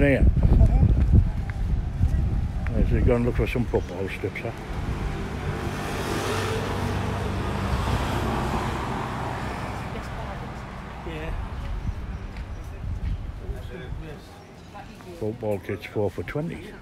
In here. Right, so going to look for some football strips, huh? Yeah. Football kits four for twenty.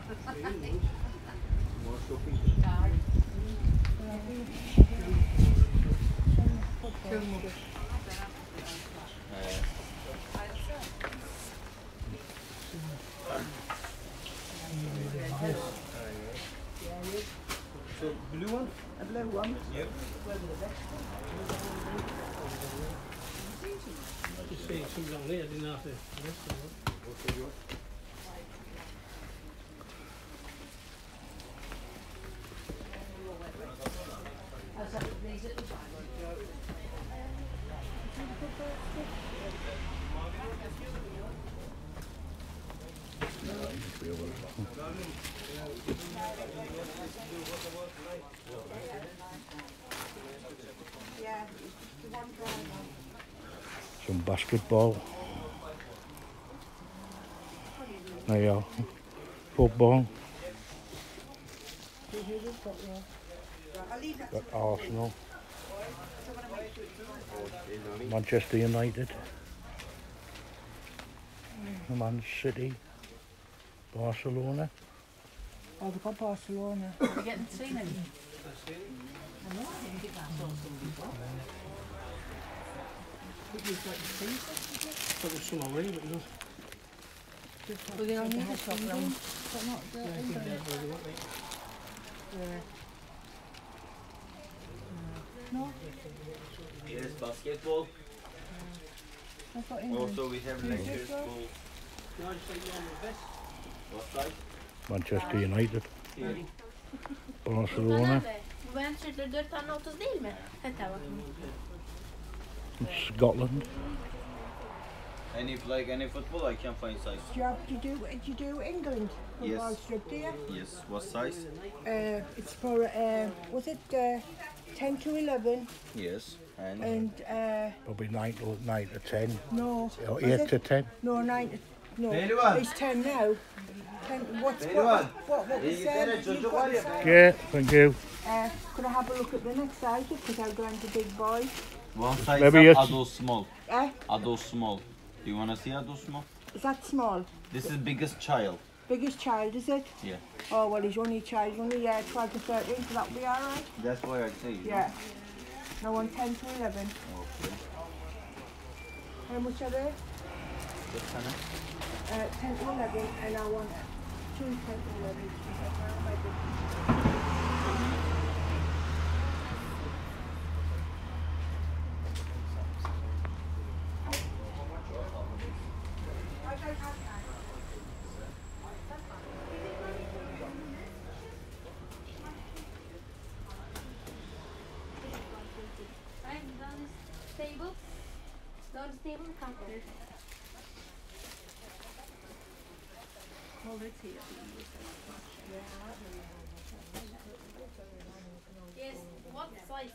So blue one? One. Just saying something on there, I didn't have to. listen, look. Yeah, the one brown one. Some basketball. There you are. Football. Got Arsenal. Manchester United. Man City. Barcelona. Oh, they've got Barcelona. You're getting seen any? I know, I didn't get that sort of before. But you've got to see something. Thought there was some already, but not. Well, they only need a shop round. But not the Yeah, I think they're really they- No, Yes, basketball. I've got England. Also, we have lectures for No, I just like you on the vest. What size? Manchester United. Barcelona. Ben sürekli dört tane otuz değil mi? Hatta bak. Scotland. And if like any football, I can find size. Do you, have, do, you do, do you do England Yes. strip, do you? Yes, what size? Uh, it's for, uh, was it uh, 10 to 11 Yes. And and, uh, Probably 9 to, 9 to 10. no, Or 8 it? to 10. No, 9 to, no, Pehlivan. it's 10 now. 10, what's, what, Pehlivan. what, what was İyi said? geceler, You've got var the Yeah, thank you. Uh, could I have a look at the next size because I'm going to big boy. one size Maybe up, yes. adult small. Eh? Adult small. Do you wanna see adult small? Is that small? This is biggest child. Biggest child, is it? Yeah. Oh, well, he's only a child, only uh, 12 to 13, so that'll be alright. That's why I say. Yeah. No one 10 to 11. Okay. How much are they? Just kinda. 10 to 11, and I want two 10 to 11. Right, down this table. This table. Hold it here. Yes, what size?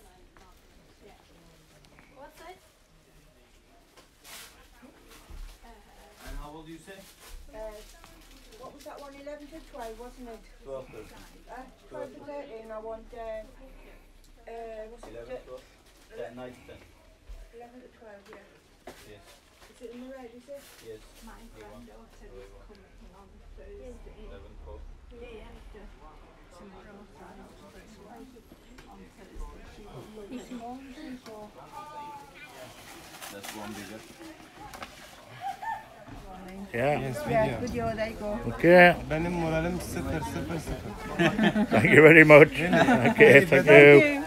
What size? And how old do you say? Uh, what was that one? 11 to 12, wasn't it? 12, Uh, 12 to 13, I want, uh, uh, what's it? 11, 12. 10, 9, 10. 11 to 12, yeah. Yes. Is it in the red, is it? Yes. My granddaughter is coming on Thursday. 11, 12. Tomorrow, Friday, on Thursday. She will It's small, isn't That's one bigger. Yeah. Yeah, video, there you go. Okay. Benim moralim sıfır sıfır sıfır. Thank you very much. Okay, thank you. Thank you.